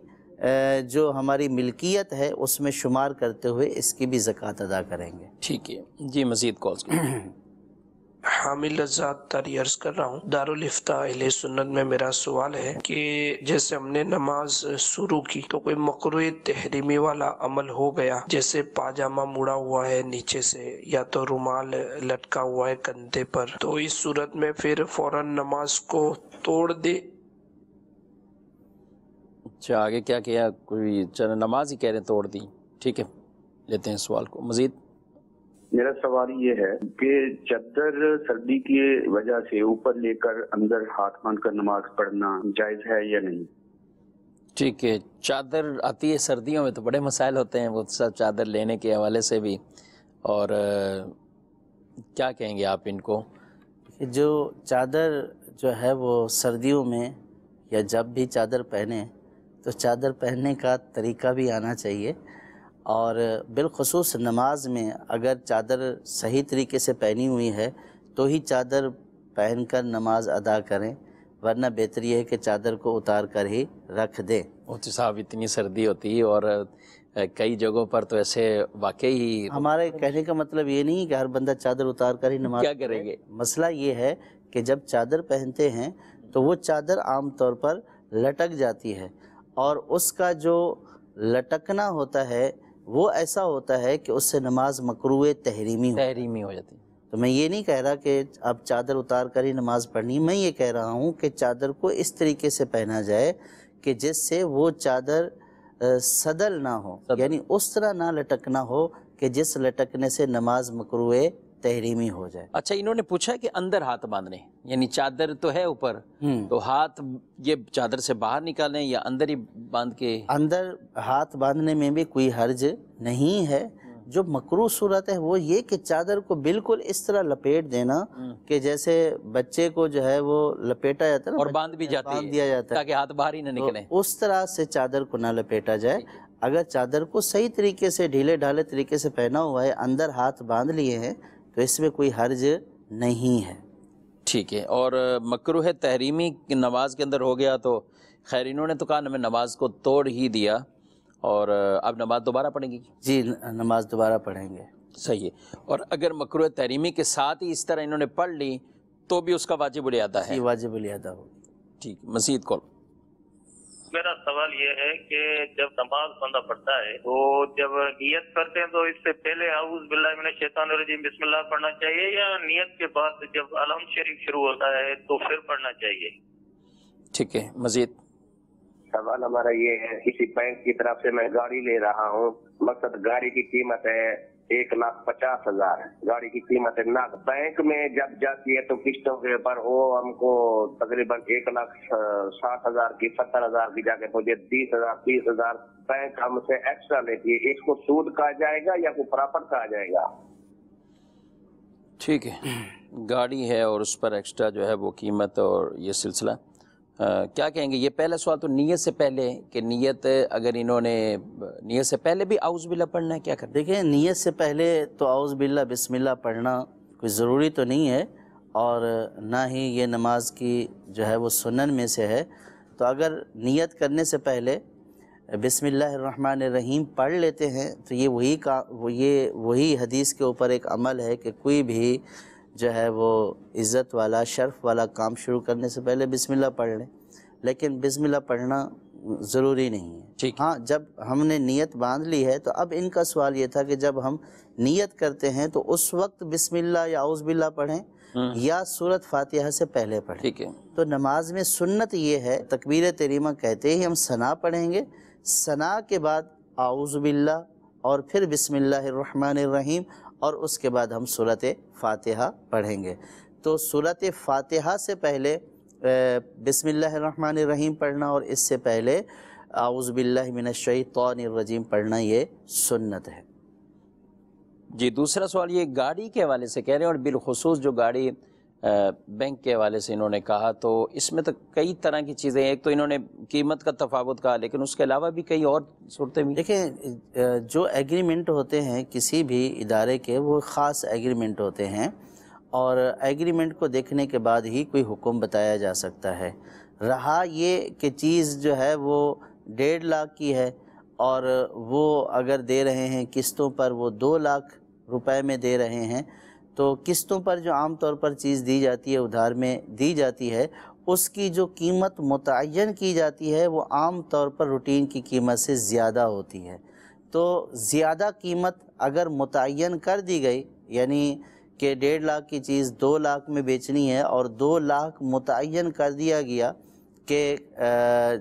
جو ہماری ملکیت ہے اس میں شمار کرتے ہوئے اس کی بھی زکوٰۃ ادا کریں گے۔ ٹھیک ہے۔ جی مزید کالس حامل لذات تاری عرض کر رہا ہوں۔ دارالفتہ اہل سنت میں میرا سوال ہے کہ جیسے ہم نے نماز شروع کی تو کوئی مقروع تحریمی والا عمل ہو گیا؟ جیسے پاجامہ مڑا ہوا ہے نیچے سے یا تو رومال لٹکا ہوا ہے کندھے پر۔ تو اس صورت میں پھر فوراً نماز کو توڑ دے۔ اچھا آگے کیا کیا؟ کوئی نماز ہی کہہ رہے توڑ دی۔ ٹھیک ہے، لیتے ہیں سوال کو۔ مزید؟ میرا سوال یہ ہے کہ چادر سردی کی وجہ سے اوپر لے کر اندر ہاتھ باندھ کر نماز پڑھنا جائز ہے یا نہیں؟ ٹھیک ہے چادر آتی ہے سردیوں میں تو بڑے مسائل ہوتے ہیں وہ سب چادر لینے کے حوالے سے بھی۔ اور کیا کہیں گے آپ ان کو؟ کہ جو چادر جو ہے وہ سردیوں میں یا جب بھی چادر پہنے تو چادر پہننے کا طریقہ بھی آنا چاہیے۔ اور بالخصوص نماز میں اگر چادر صحیح طریقے سے پہنی ہوئی ہے تو ہی چادر پہن کر نماز ادا کریں ورنہ بہتر یہ ہے کہ چادر کو اتار کر ہی رکھ دیں۔ مفتی صاحب اتنی سردی ہوتی ہے اور کئی جگہوں پر تو ایسے واقعی ہمارے کہنے کا مطلب یہ نہیں کہ ہر بندہ چادر اتار کر ہی نماز کیا کریں گے؟ مسئلہ یہ ہے کہ جب چادر پہنتے ہیں تو وہ چادر عام طور پر لٹک جاتی ہے اور اس کا جو لٹکنا ہوتا ہے وہ ایسا ہوتا ہے کہ اس سے نماز مکروع تحریمی ہو تحریمی ہو جاتی تو میں یہ نہیں کہہ رہا کہ اب چادر اتار کر ہی نماز پڑھنی میں یہ کہہ رہا ہوں کہ چادر کو اس طریقے سے پہنا جائے کہ جس سے وہ چادر صدل نہ ہو صدل۔ یعنی اس طرح نہ لٹکنا ہو کہ جس لٹکنے سے نماز مکروع تحریمی ہو جائے۔ اچھا انہوں نے پوچھا کہ اندر ہاتھ باندھنے یعنی چادر تو ہے اوپر تو ہاتھ یہ چادر سے باہر نکالیں یا اندر ہی باندھ کے؟ اندر ہاتھ باندھنے میں بھی کوئی حرج نہیں ہے۔ جو مکرو صورت ہے وہ یہ کہ چادر کو بالکل اس طرح لپیٹ دینا۔ کہ جیسے بچے کو جو ہے وہ لپیٹا جاتا ہے اور باندھ بھی جاتی باندھ ہے دیا جاتا ہے۔ تاکہ ہاتھ باہر ہی نہ نکلیں۔ اس طرح سے چادر کو نہ لپیٹا جائے۔ اگر چادر کو صحیح طریقے سے ڈھیلے ڈھالے طریقے سے پہنا ہوا ہے اندر ہاتھ باندھ لیے ہیں تو اس میں کوئی حرج نہیں ہے۔ ٹھیک ہے۔ اور مکروح تحریمی نماز کے اندر ہو گیا تو خیر انہوں نے تو کہا میں نماز کو توڑ ہی دیا۔ اور اب نماز دوبارہ پڑھیں گی جی نماز دوبارہ پڑھیں گے۔ صحیح ہے۔ اور اگر مکروح تحریمی کے ساتھ ہی اس طرح انہوں نے پڑھ لی تو بھی اس کا واجب الادا ہے۔ یہ واجب الادا ہوگی۔ ٹھیک مزید کال۔ میرا سوال یہ ہے کہ جب نماز بندہ پڑھتا ہے تو جب نیت کرتے ہیں تو اس سے پہلے اعوذ باللہ من الشیطان الرجیم بسم اللہ پڑھنا چاہیے یا نیت کے بعد جب الحمد شریف شروع ہوتا ہے تو پھر پڑھنا چاہیے؟ ٹھیک ہے مزید۔ سوال ہمارا یہ ہے کسی بینک کی طرف سے میں گاڑی لے رہا ہوں مقصد گاڑی کی قیمت ہے ایک لاکھ پچاس ہزار گاڑی کی قیمت ہے۔ لاکھ بینک میں جب جاتی ہے تو قسطوں کے اوپر وہ ہم کو تقریباً ایک لاکھ ساٹھ ہزار کی، ستر ہزار کی جا کے مجھے بیس ہزار، تیس ہزار بینک ہم سے ایکسٹرا لیتی ہے۔ اس کو سود کہا جائے گا یا کو پراپر کہا جائے گا؟ ٹھیک ہے۔ گاڑی ہے اور اس پر ایکسٹرا جو ہے وہ قیمت اور یہ سلسلہ کیا کہیں گے؟ یہ پہلا سوال تو نیت سے پہلے کہ نیت، اگر انہوں نے، نیت سے پہلے بھی آؤز باللہ پڑھنا ہے، کیا کر دیکھیں، نیت سے پہلے تو آؤز باللہ، بسم اللہ پڑھنا کوئی ضروری تو نہیں ہے، اور نہ ہی یہ نماز کی جو ہے وہ سنن میں سے ہے۔ تو اگر نیت کرنے سے پہلے بسم اللہ الرحمن الرحیم پڑھ لیتے ہیں، تو یہ وہی کا، یہ وہی حدیث کے اوپر ایک عمل ہے کہ کوئی بھی جو ہے وہ عزت والا شرف والا کام شروع کرنے سے پہلے بسم اللہ پڑھ لیں۔ لیکن بسم اللہ پڑھنا ضروری نہیں ہے۔ ہاں جب ہم نے نیت باندھ لی ہے تو اب ان کا سوال یہ تھا کہ جب ہم نیت کرتے ہیں تو اس وقت بسم اللہ یا عوض باللہ پڑھیں یا صورت فاتحہ سے پہلے پڑھیں۔ تو نماز میں سنت یہ ہے تکبیر تریمہ کہتے ہی ہم ثنا پڑھیں گے۔ ثنا کے بعد اعوذ باللہ اور پھر بسم اللہ الرحمن الرحیم۔ اور اس کے بعد ہم صورت فاتحہ پڑھیں گے۔ تو صورت فاتحہ سے پہلے بسم اللہ الرحمن الرحیم پڑھنا اور اس سے پہلے، اعوذ باللہ من الشیطان الرجیم پڑھنا یہ سنت ہے۔ جی دوسرا سوال یہ گاڑی کے حوالے سے کہہ رہے ہیں اور بالخصوص جو گاڑی بینک کے حوالے سے انہوں نے کہا، تو اس میں تو کئی طرح کی چیزیں ایک تو انہوں نے قیمت کا تفاوت کہا، لیکن اس کے علاوہ بھی کئی اور صورتیں بھی۔ دیکھیں جو ایگریمنٹ ہوتے ہیں کسی بھی ادارے کے، وہ خاص ایگریمنٹ ہوتے ہیں۔ اور ایگریمنٹ کو دیکھنے کے بعد ہی کوئی حکم بتایا جا سکتا ہے۔ رہا یہ کہ چیز جو ہے وہ ڈیڑھ لاکھ کی ہے، اور وہ اگر دے رہے ہیں قسطوں پر، وہ دو لاکھ روپے میں دے رہے ہیں۔ تو قسطوں پر جو عام طور پر چیز دی جاتی ہے، ادھار میں دی جاتی ہے، اس کی جو قیمت متعین کی جاتی ہے، وہ عام طور پر روٹین کی قیمت سے زیادہ ہوتی ہے۔ تو زیادہ قیمت اگر متعین کر دی گئی یعنی کہ ڈیڑھ لاکھ کی چیز دو لاکھ میں بیچنی ہے اور دو لاکھ متعین کر دیا گیا کہ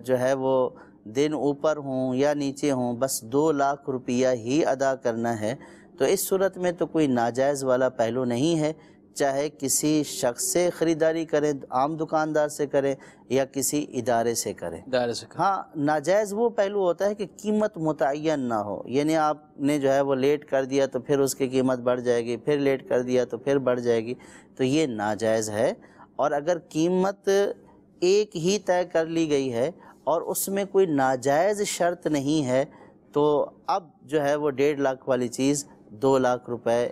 جو ہے وہ دن اوپر ہوں یا نیچے ہوں، بس دو لاکھ روپیہ ہی ادا کرنا ہے تو اس صورت میں تو کوئی ناجائز والا پہلو نہیں ہے۔ چاہے کسی شخص سے خریداری کریں عام دکاندار سے کریں یا کسی ادارے سے کریں۔ ہاں ناجائز وہ پہلو ہوتا ہے کہ قیمت متعین نہ ہو۔ یعنی آپ نے جو ہے وہ لیٹ کر دیا تو پھر اس کی قیمت بڑھ جائے گی پھر لیٹ کر دیا تو پھر بڑھ جائے گی۔ تو یہ ناجائز ہے۔ اور اگر قیمت ایک ہی طے کر لی گئی ہے اور اس میں کوئی ناجائز شرط نہیں ہے تو اب جو ہے وہ ڈیڑھ لاکھ والی چیز دو لاکھ روپے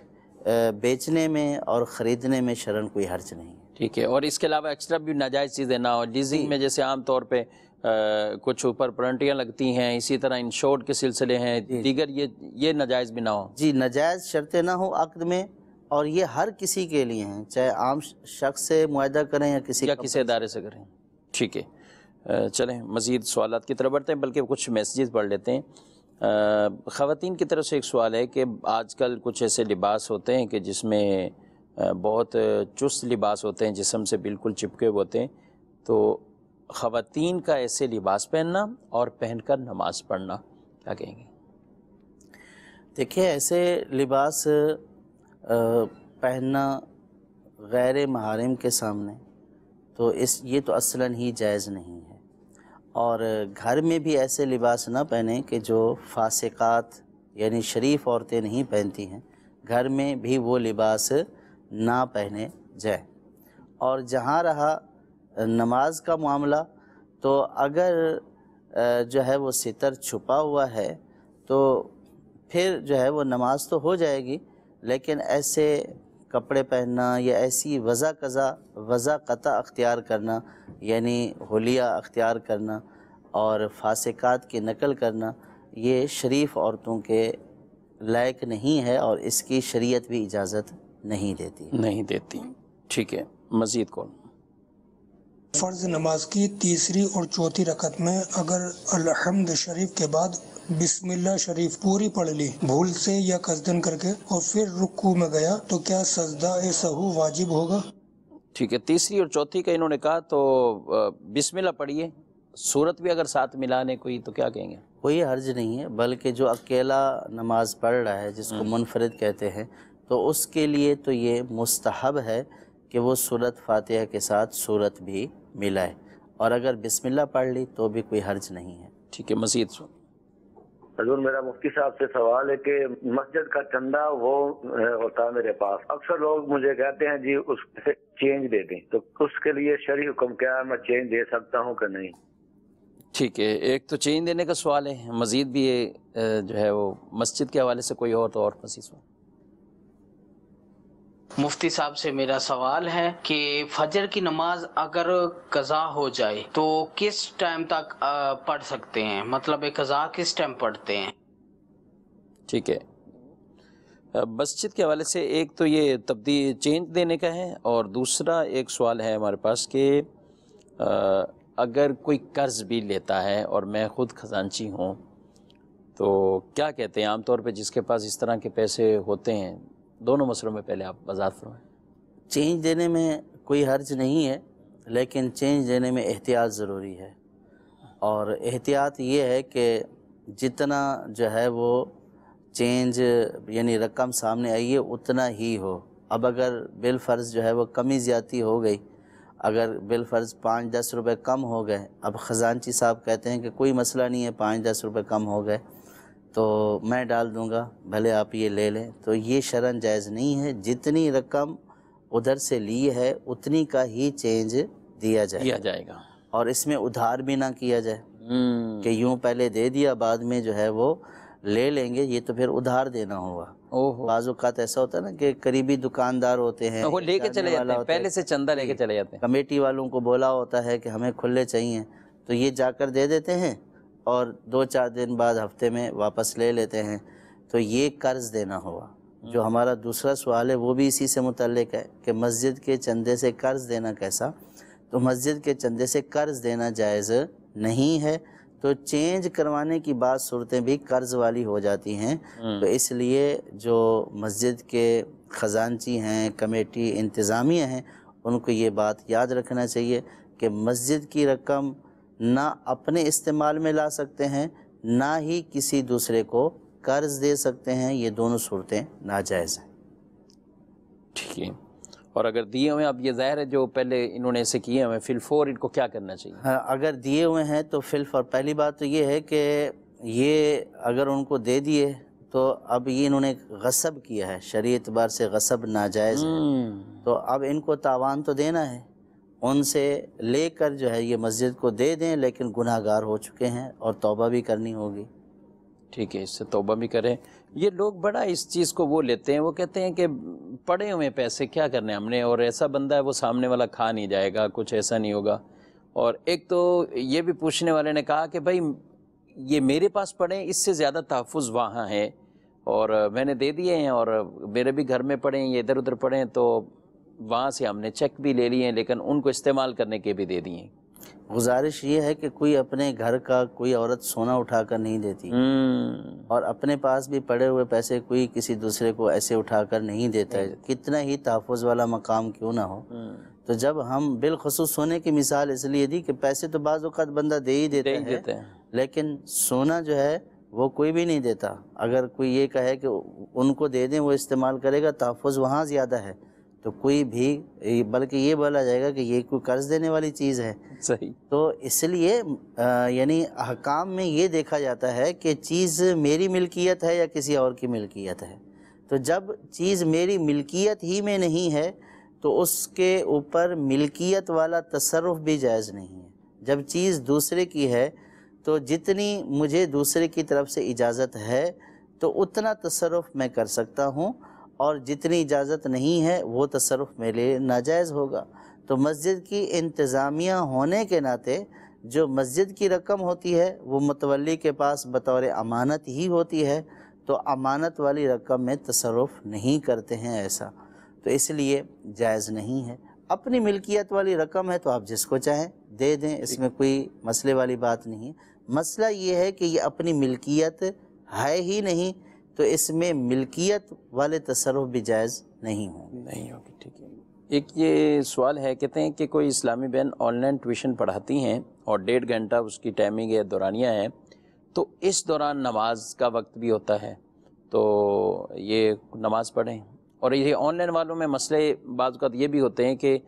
بیچنے میں اور خریدنے میں شرن کوئی حرچ نہیں ٹھیک ہے اور اس کے علاوہ ایکسٹرا بھی ناجائز چیزیں نہ ہو۔ لیزنگ جی۔ میں جیسے عام طور پہ کچھ اوپر پرنٹیاں لگتی ہیں اسی طرح انشورٹ کے سلسلے ہیں جی۔ دیگر یہ یہ ناجائز بھی نہ ہو۔ جی ناجائز شرطیں نہ ہوں عقد میں اور یہ ہر کسی کے لیے ہیں چاہے عام شخص سے معاہدہ کریں یا کسی یا کسی ادارے سے کریں۔ ٹھیک ہے۔ چلیں مزید سوالات کی طرف بڑھتے ہیں بلکہ کچھ میسیجز پڑھ لیتے ہیں۔ خواتین کی طرف سے ایک سوال ہے کہ آج کل کچھ ایسے لباس ہوتے ہیں کہ جس میں بہت چست لباس ہوتے ہیں، جسم سے بالکل چپکے ہوتے ہیں، تو خواتین کا ایسے لباس پہننا اور پہن کر نماز پڑھنا، کیا کہیں گے؟ دیکھیں ایسے لباس پہننا غیر محارم کے سامنے تو اس، یہ تو اصلاً ہی جائز نہیں ہے۔ اور گھر میں بھی ایسے لباس نہ پہنیں کہ جو فاسقات یعنی شریف عورتیں نہیں پہنتی ہیں۔ گھر میں بھی وہ لباس نہ پہنے جائیں۔ اور جہاں رہا نماز کا معاملہ، تو اگر جو ہے وہ ستر چھپا ہوا ہے، تو پھر جو ہے وہ نماز تو ہو جائے گی، لیکن ایسے کپڑے پہننا یا ایسی وضع قضا وضع قطع اختیار کرنا یعنی حلیہ اختیار کرنا اور فاسقات کی نقل کرنا یہ شریف عورتوں کے لائق نہیں ہے اور اس کی شریعت بھی اجازت نہیں دیتی۔ نہیں دیتی۔ ٹھیک ہے۔ مزید کون؟ فرض نماز کی تیسری اور چوتھی رکعت میں اگر الحمد شریف کے بعد بسم اللہ شریف پوری پڑھ لی۔ بھول سے یا قصدن کر کے اور پھر رکو میں گیا تو کیا سجدہ سہو واجب ہوگا؟ ٹھیک ہے تیسری اور چوتھی کا انہوں نے کہا تو بسم اللہ پڑھیے۔ صورت بھی اگر ساتھ ملانے کوئی تو کیا کہیں گے؟ کوئی حرج نہیں ہے بلکہ جو اکیلا نماز پڑھ رہا ہے جس کو منفرد کہتے ہیں تو اس کے لیے تو یہ مستحب ہے کہ وہ صورت فاتحہ کے ساتھ صورت بھی ملائے۔ اور اگر بسم اللہ پڑھ لی تو بھی کوئی حرج نہیں ہے۔ ٹھیک ہے مزید۔ سن حضور، میرا مفتی صاحب سے سوال ہے کہ مسجد کا چندہ وہ ہوتا ہے میرے پاس۔ اکثر لوگ مجھے کہتے ہیں جی اس سے چینج دے دیں۔ تو اس کے لیے شرعی حکم کیا ہے؟ میں چینج دے سکتا ہوں کہ نہیں؟ ٹھیک ہے۔ ایک تو چینج دینے کا سوال ہے، مزید بھی یہ جو ہے وہ مسجد کے حوالے سے کوئی اور تو اور مسیح سوال مفتی صاحب سے میرا سوال ہے کہ فجر کی نماز اگر قضا ہو جائے تو کس ٹائم تک پڑھ سکتے ہیں؟ مطلب قضا کس ٹائم پڑھتے ہیں؟ ٹھیک ہے۔ مسجد کے حوالے سے ایک تو یہ تبدیل چینج دینے کا ہے اور دوسرا ایک سوال ہے ہمارے پاس کہ اگر کوئی قرض بھی لیتا ہے اور میں خود خزانچی ہوں تو کیا کہتے ہیں؟ عام طور پہ جس کے پاس اس طرح کے پیسے ہوتے ہیں دونوں مسئلوں میں پہلے آپ وضاحت فرمائیں۔ چینج دینے میں کوئی حرج نہیں ہے، لیکن چینج دینے میں احتیاط ضروری ہے۔ اور احتیاط یہ ہے کہ جتنا جو ہے وہ چینج یعنی رقم سامنے آئی ہے، اتنا ہی ہو۔ اب اگر بالفرض جو ہے وہ کمی زیادتی ہو گئی، اگر بالفرض پانچ دس روپے کم ہو گئے، اب خزانچی صاحب کہتے ہیں کہ کوئی مسئلہ نہیں ہے، پانچ دس روپے کم ہو گئے۔ تو میں ڈال دوں گا بھلے آپ یہ لے لیں۔ تو یہ شرن جائز نہیں ہے جتنی رقم ادھر سے لی ہے اتنی کا ہی چینج دیا جائے دیا جائے گا۔ اور اس میں ادھار بھی نہ کیا جائے۔ کہ یوں پہلے دے دیا بعد میں جو ہے وہ لے لیں گے یہ تو پھر ادھار دینا اوہو۔ بعض اوقات ایسا ہوتا ہے نا کہ قریبی دکاندار ہوتے ہیں وہ لے کے چلے جاتے ہیں۔ پہلے سے چندہ لے کے چلے جاتے ہیں۔ کمیٹی والوں کو بولا ہوتا ہے کہ ہمیں کھلے چاہیے۔ تو یہ جا کر دے دیتے ہیں اور دو چار دن بعد ہفتے میں واپس لے لیتے ہیں۔ تو یہ قرض دینا ہوگا جو ہمارا دوسرا سوال ہے وہ بھی اسی سے متعلق ہے کہ مسجد کے چندے سے قرض دینا کیسا؟ تو مسجد کے چندے سے قرض دینا جائز نہیں ہے۔ تو چینج کروانے کی بعض صورتیں بھی قرض والی ہو جاتی ہیں۔ تو اس لیے جو مسجد کے خزانچی ہیں کمیٹی انتظامیہ ہیں ان کو یہ بات یاد رکھنا چاہیے کہ مسجد کی رقم نہ اپنے استعمال میں لا سکتے ہیں نہ ہی کسی دوسرے کو قرض دے سکتے ہیں۔ یہ دونوں صورتیں ناجائز ہیں۔ ٹھیک ہے۔ اور اگر دیے ہوئے اب یہ ظاہر ہے جو پہلے انہوں نے ایسے کیے ہوئے فی الفور ان کو کیا کرنا چاہیے؟ ہاں، اگر دیے ہوئے ہیں تو فلف اور پہلی بات تو یہ ہے کہ یہ اگر ان کو دے دیے تو اب یہ انہوں نے غصب کیا ہے شرعی اعتبار سے غصب ناجائز ہے۔ تو اب ان کو تاوان تو دینا ہے۔ ان سے لے کر جو ہے یہ مسجد کو دے دیں، لیکن گناہ گار ہو چکے ہیں اور توبہ بھی کرنی ہوگی۔ ٹھیک ہے، اس سے توبہ بھی کریں۔ یہ لوگ بڑا اس چیز کو وہ لیتے ہیں، وہ کہتے ہیں کہ پڑے ہوئے پیسے کیا کرنے ہم نے؟ اور ایسا بندہ ہے، وہ سامنے والا کھا نہیں جائے گا، کچھ ایسا نہیں ہوگا۔ اور ایک تو یہ بھی پوچھنے والے نے کہا کہ بھائی، یہ میرے پاس پڑے، اس سے زیادہ تحفظ وہاں ہے۔ اور میں نے دے دیے ہیں اور میرے بھی گھر میں پڑے ہیں، یہ ادھر ادھر پڑے ہیں، تو وہاں سے ہم نے چیک بھی لے لیے ہیں لیکن ان کو استعمال کرنے کے بھی دے دیے گزارش یہ ہے کہ کوئی اپنے گھر کا کوئی عورت سونا اٹھا کر نہیں دیتی۔ اور اپنے پاس بھی پڑے ہوئے پیسے کوئی کسی دوسرے کو ایسے اٹھا کر نہیں دیتا۔ ہے کتنا ہی تحفظ والا مقام کیوں نہ ہو۔ تو جب ہم بالخصوص سونے کی مثال اس لیے دی کہ پیسے تو بعض اوقات بندہ دے ہی دیتا ہے لیکن سونا جو ہے وہ کوئی بھی نہیں دیتا۔ اگر کوئی یہ کہے کہ ان کو دے دیں وہ استعمال کرے گا تحفظ وہاں زیادہ ہے۔ تو کوئی بھی بلکہ یہ بولا جائے گا کہ یہ کوئی قرض دینے والی چیز ہے۔ صحیح۔ تو اس لیے یعنی احکام میں یہ دیکھا جاتا ہے کہ چیز میری ملکیت ہے یا کسی اور کی ملکیت ہے۔ تو جب چیز میری ملکیت ہی میں نہیں ہے تو اس کے اوپر ملکیت والا تصرف بھی جائز نہیں ہے۔ جب چیز دوسرے کی ہے تو جتنی مجھے دوسرے کی طرف سے اجازت ہے تو اتنا تصرف میں کر سکتا ہوں۔ اور جتنی اجازت نہیں ہے وہ تصرف میرے لیے ناجائز ہوگا۔ تو مسجد کی انتظامیہ ہونے کے ناطے جو مسجد کی رقم ہوتی ہے وہ متولی کے پاس بطور امانت ہی ہوتی ہے، تو امانت والی رقم میں تصرف نہیں کرتے ہیں ایسا۔ تو اس لیے جائز نہیں ہے۔ اپنی ملکیت والی رقم ہے تو آپ جس کو چاہیں دے دیں، اس میں کوئی مسئلے والی بات نہیں۔ مسئلہ یہ ہے کہ یہ اپنی ملکیت ہے ہی نہیں تو اس میں ملکیت والے تصرف بھی جائز نہیں ہوں نہیں ہوگی، ٹھیک ہے۔ ایک یہ سوال ہے، کہتے ہیں کہ کوئی اسلامی بہن آن لائن ٹیوشن پڑھاتی ہیں اور ڈیڑھ گھنٹہ اس کی ٹائمنگ ہے دورانیہ ہے تو اس دوران نماز کا وقت بھی ہوتا ہے۔ تو یہ نماز پڑھیں۔ اور یہ آن لائن والوں میں مسئلے بعض اوقات یہ بھی ہوتے ہیں کہ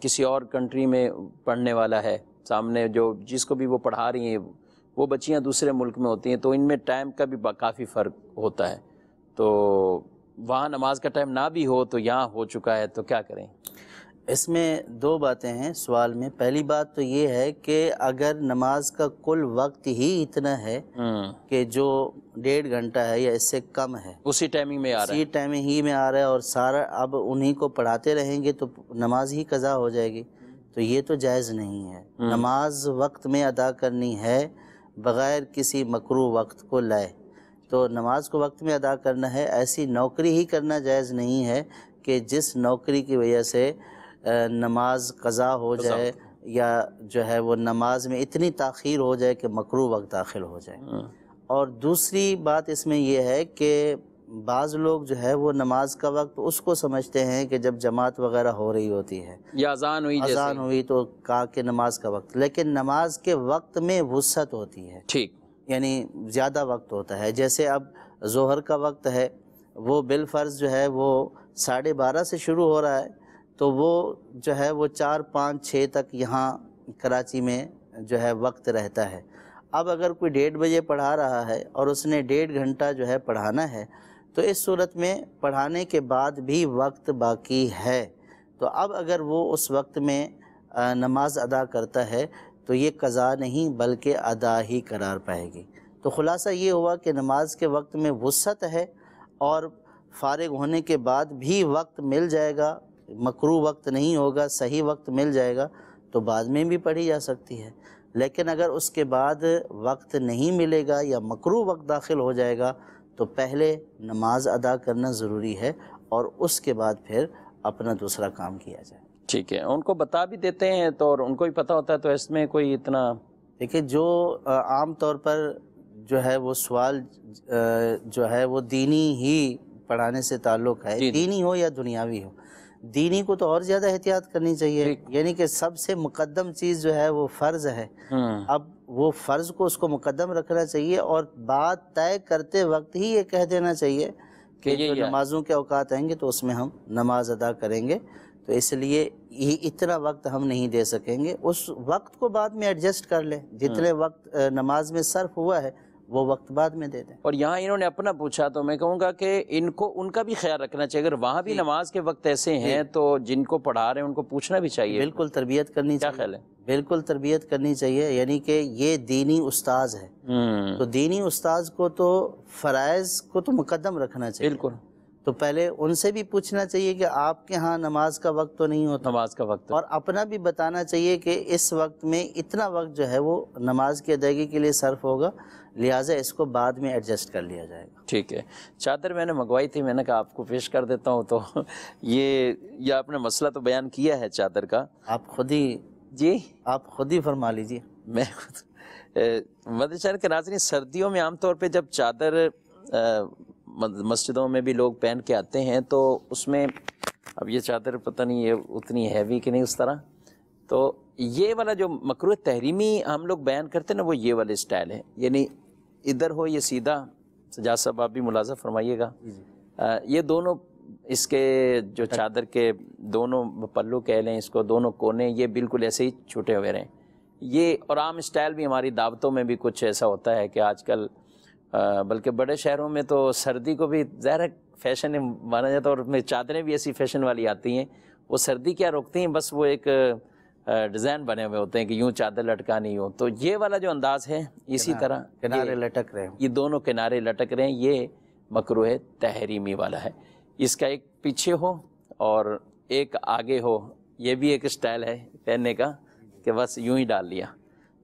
کسی اور کنٹری میں پڑھنے والا ہے، سامنے جو جس کو بھی وہ پڑھا رہی ہیں وہ بچیاں دوسرے ملک میں ہوتی ہیں تو ان میں ٹائم کا بھی کافی فرق ہوتا ہے۔ تو وہاں نماز کا ٹائم نہ بھی ہو تو یہاں ہو چکا ہے تو کیا کریں؟ اس میں دو باتیں ہیں۔ سوال میں پہلی بات تو یہ ہے کہ اگر نماز کا کل وقت ہی اتنا ہے کہ جو ڈیڑھ گھنٹہ ہے یا اس سے کم ہے اسی ٹائمنگ میں آ رہا ہے۔ اسی ٹائمنگ ہی میں آ رہا ہے اور سارا اب انہی کو پڑھاتے رہیں گے تو نماز ہی قضا ہو جائے گی۔ تو یہ تو جائز نہیں ہے۔ نماز وقت میں ادا کرنی ہے بغیر کسی مکرو وقت کو لائے۔ تو نماز کو وقت میں ادا کرنا ہے ایسی نوکری ہی کرنا جائز نہیں ہے کہ جس نوکری کی وجہ سے نماز قضا ہو جائے یا جو ہے وہ نماز میں اتنی تاخیر ہو جائے کہ مکرو وقت داخل ہو جائے۔ اور دوسری بات اس میں یہ ہے کہ بعض لوگ جو ہے وہ نماز کا وقت اس کو سمجھتے ہیں کہ جب جماعت وغیرہ ہو رہی ہوتی ہے۔ یا اذان ہوئی اذان ہوئی تو کہا کہ نماز کا وقت۔ لیکن نماز کے وقت میں وسعت ہوتی ہے۔ ٹھیک۔ یعنی زیادہ وقت ہوتا ہے۔ جیسے اب ظہر کا وقت ہے وہ بالفرض جو ہے وہ ساڑھے بارہ سے شروع ہو رہا ہے تو وہ جو ہے وہ چار پانچ چھ تک یہاں کراچی میں جو ہے وقت رہتا ہے۔ اب اگر کوئی ڈیڑھ بجے پڑھا رہا ہے اور اس نے ڈیڑھ گھنٹہ جو ہے پڑھانا ہے تو اس صورت میں پڑھانے کے بعد بھی وقت باقی ہے۔ تو اب اگر وہ اس وقت میں نماز ادا کرتا ہے، تو یہ قضا نہیں بلکہ ادا ہی قرار پائے گی۔ تو خلاصہ یہ ہوا کہ نماز کے وقت میں وسعت ہے اور فارغ ہونے کے بعد بھی وقت مل جائے گا۔ مکرو وقت نہیں ہوگا، صحیح وقت مل جائے گا، تو بعد میں بھی پڑھی جا سکتی ہے۔ لیکن اگر اس کے بعد وقت نہیں ملے گا یا مکرو وقت داخل ہو جائے گا تو پہلے نماز ادا کرنا ضروری ہے اور اس کے بعد پھر اپنا دوسرا کام کیا جائے۔ ٹھیک ہے ان کو بتا بھی دیتے ہیں تو اور ان کو بھی پتہ ہوتا ہے تو اس میں کوئی اتنا۔ دیکھیں جو عام طور پر جو ہے وہ سوال جو ہے وہ دینی ہی پڑھانے سے تعلق ہے جی، جی۔ دینی ہو یا دنیاوی ہو دینی کو تو اور زیادہ احتیاط کرنی چاہیے۔ یعنی کہ سب سے مقدم چیز جو ہے وہ فرض ہے۔ اب وہ فرض کو اس کو مقدم رکھنا چاہیے اور بات طے کرتے وقت ہی یہ کہہ دینا چاہیے کہ جو نمازوں کے اوقات آئیں گے تو اس میں ہم نماز ادا کریں گے۔ تو اس لیے یہ اتنا وقت ہم نہیں دے سکیں گے۔ اس وقت کو بعد میں ایڈجسٹ کر لیں۔ جتنے وقت نماز میں صرف ہوا ہے وہ وقت بعد میں دے دیں۔ اور یہاں انہوں نے اپنا پوچھا تو میں کہوں گا کہ ان کو ان کا بھی خیال رکھنا چاہیے۔ اگر وہاں بھی جی۔ نماز کے وقت ایسے ہیں جی۔ تو جن کو پڑھا رہے ہیں ان کو پوچھنا بھی چاہیے۔ بالکل تربیت کرنی کیا خیال ہے؟ بالکل تربیت کرنی چاہیے۔ یعنی کہ یہ دینی استاذ ہے۔ تو دینی استاذ کو تو فرائض کو تو مقدم رکھنا چاہیے۔ بالکل۔ تو پہلے ان سے بھی پوچھنا چاہیے کہ آپ کے ہاں نماز کا وقت تو نہیں ہوتا۔ نماز کا وقت۔ اور اپنا بھی بتانا چاہیے کہ اس وقت میں اتنا وقت جو ہے وہ نماز کی ادائیگی کے لیے صرف ہوگا۔ لہٰذا اس کو بعد میں ایڈجسٹ کر لیا جائے گا۔ ٹھیک ہے۔ چادر میں نے منگوائی تھی میں نے کہا آپ کو پیش کر دیتا ہوں تو یہ یہ آپ نے مسئلہ تو بیان کیا ہے چادر کا۔ آپ خود ہی جی؟ آپ خود ہی فرما لیجیے میں خود مدرسہ کے ناظرین سردیوں میں عام طور پہ جب چادر مسجدوں میں بھی لوگ پہن کے آتے ہیں تو اس میں اب یہ چادر پتہ نہیں یہ اتنی ہیوی کہ نہیں اس طرح۔ تو یہ والا جو مکرو تحریمی ہم لوگ بیان کرتے ہیں نا وہ یہ والے اسٹائل ہے یعنی ادھر ہو یہ سیدھا سجاد صاحب آپ بھی ملازم فرمائیے گا۔ جی، جی۔ یہ دونوں اس کے جو چادر کے دونوں پلو کہہ لیں اس کو دونوں کونے یہ بالکل ایسے ہی چھوٹے ہوئے رہیں۔ یہ اور عام اسٹائل بھی ہماری دعوتوں میں بھی کچھ ایسا ہوتا ہے کہ آج کل بلکہ بڑے شہروں میں تو سردی کو بھی ظاہر فیشن مانا جاتا ہے اور چادریں بھی ایسی فیشن والی آتی ہیں۔ وہ سردی کیا روکتی ہیں؟ بس وہ ایک ڈیزائن بنے ہوئے ہوتے ہیں کہ یوں چادر لٹکانی ہو تو یہ والا جو انداز ہے اسی طرح کنارے لٹک رہے ہیں یہ دونوں کنارے لٹک رہے ہیں یہ مکرو ہے تحریمی والا ہے۔ اس کا ایک پیچھے ہو اور ایک آگے ہو یہ بھی ایک اسٹائل ہے پہننے کا کہ بس یوں ہی ڈال لیا۔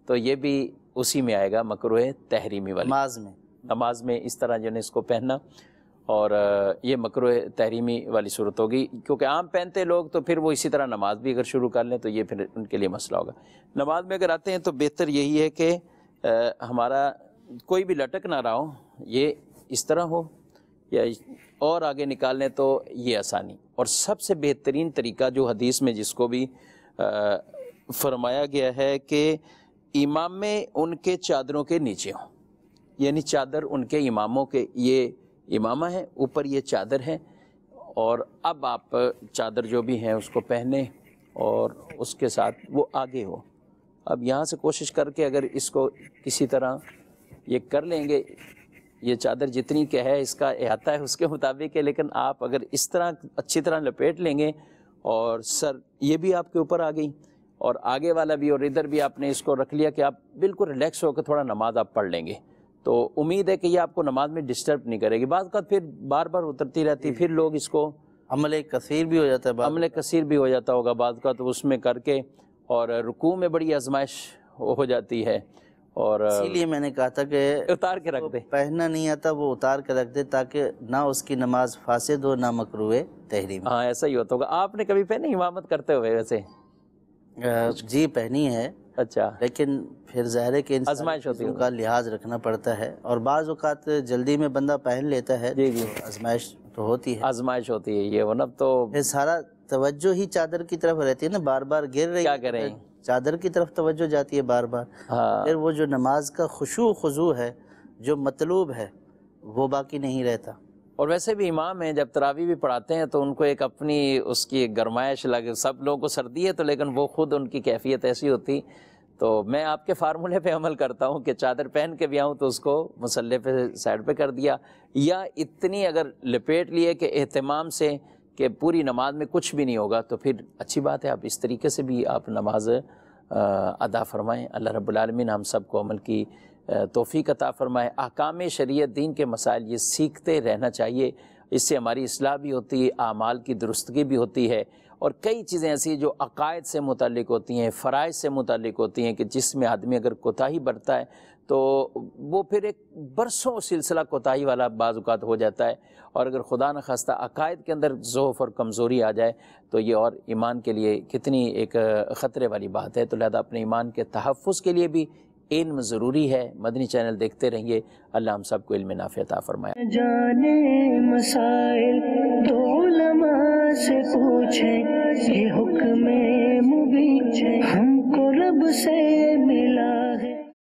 تو یہ بھی اسی میں آئے گا مکرو ہے تحریمی والا۔ نماز میں۔ نماز میں اس طرح جو ہے اس کو پہننا اور یہ مکرو تحریمی والی صورت ہوگی۔ کیونکہ عام پہنتے لوگ تو پھر وہ اسی طرح نماز بھی اگر شروع کر لیں تو یہ پھر ان کے لیے مسئلہ ہوگا۔ نماز میں اگر آتے ہیں تو بہتر یہی ہے کہ ہمارا کوئی بھی لٹک نہ رہا ہو، یہ اس طرح ہو یا اور آگے نکال لیں تو یہ آسانی۔ اور سب سے بہترین طریقہ جو حدیث میں جس کو بھی فرمایا گیا ہے کہ امام میں ان کے چادروں کے نیچے ہوں۔ یعنی چادر ان کے اماموں کے، یہ امامہ ہے اوپر یہ چادر ہے اور اب آپ چادر جو بھی ہیں اس کو پہنے اور اس کے ساتھ وہ آگے ہو۔ اب یہاں سے کوشش کر کے اگر اس کو کسی طرح یہ کر لیں گے، یہ چادر جتنی کہ ہے، اس کا احاطہ ہے اس کے مطابق ہے، لیکن آپ اگر اس طرح اچھی طرح لپیٹ لیں گے اور سر یہ بھی آپ کے اوپر آ گئی اور آگے والا بھی اور ادھر بھی آپ نے اس کو رکھ لیا کہ آپ بالکل ریلیکس ہو کے تھوڑا نماز آپ پڑھ لیں گے۔ تو امید ہے کہ یہ آپ کو نماز میں ڈسٹرب نہیں کرے گی۔ بعض کا پھر بار بار اترتی رہتی پھر لوگ اس کو عمل کثیر بھی ہو جاتا ہے عمل کثیر بھی ہو جاتا ہوگا بعض کا تو اس میں کر کے اور رکوع میں بڑی آزمائش ہو جاتی ہے اور اسی لیے میں نے کہا تھا کہ اتار کے رکھ دے پہننا نہیں آتا وہ اتار کے رکھ دے تاکہ نہ اس کی نماز فاسد ہو نہ مکروے تحریم۔ ہاں ایسا ہی ہوتا ہوگا۔ آپ نے کبھی پہنی امامت کرتے ہوئے ویسے؟ جی پہنی ہے۔ اچھا۔ لیکن پھر ظاہر ہے کہ آزمائش ہوتی کا لحاظ رکھنا پڑتا ہے اور بعض اوقات جلدی میں بندہ پہن لیتا ہے جی جی۔ آزمائش تو ہوتی ہے۔ آزمائش ہوتی ہے یہ ورنہ تو سارا توجہ ہی چادر کی طرف رہتی ہے نا بار بار گر رہی کیا کریں؟ چادر کی طرف توجہ جاتی ہے بار بار۔ پھر وہ جو نماز کا خشوع خضوع ہے جو مطلوب ہے وہ باقی نہیں رہتا۔ اور ویسے بھی امام ہیں، جب تراوی بھی پڑھاتے ہیں تو ان کو ایک اپنی اس کی گرمائش لگے۔ سب لوگوں کو سردی ہے تو لیکن وہ خود ان کی کیفیت ایسی ہوتی۔ تو میں آپ کے فارمولے پہ عمل کرتا ہوں کہ چادر پہن کے بھی آؤں تو اس کو مسلح پہ سائڈ پہ کر دیا۔ یا اتنی اگر لپیٹ لیے کہ اہتمام سے کہ پوری نماز میں کچھ بھی نہیں ہوگا تو پھر اچھی بات ہے، آپ اس طریقے سے بھی آپ نماز ادا فرمائیں۔ اللہ رب العالمین ہم سب کو عمل کی توفیق عطا فرمائے۔ احکام شریعت دین کے مسائل یہ سیکھتے رہنا چاہیے۔ اس سے ہماری اصلاح بھی ہوتی ہے، اعمال کی درستگی بھی ہوتی ہے۔ اور کئی چیزیں ایسی جو عقائد سے متعلق ہوتی ہیں، فرائض سے متعلق ہوتی ہیں کہ جس میں آدمی اگر کوتاہی برتا ہے تو وہ پھر ایک برسوں سلسلہ کوتاہی والا بعض اوقات ہو جاتا ہے۔ اور اگر خدا نخواستہ عقائد کے اندر ذوف اور کمزوری آ جائے تو یہ اور ایمان کے لیے کتنی ایک خطرے والی بات ہے۔ تو لہذا اپنے ایمان کے تحفظ کے لیے بھی علم ضروری ہے، مدنی چینل دیکھتے رہیے۔ اللہ ہم سب کو علم نافع عطا فرمائے۔ جانے مسائل تو علماء سے پوچھیں، یہ حکم مبین ہم کو رب سے ملا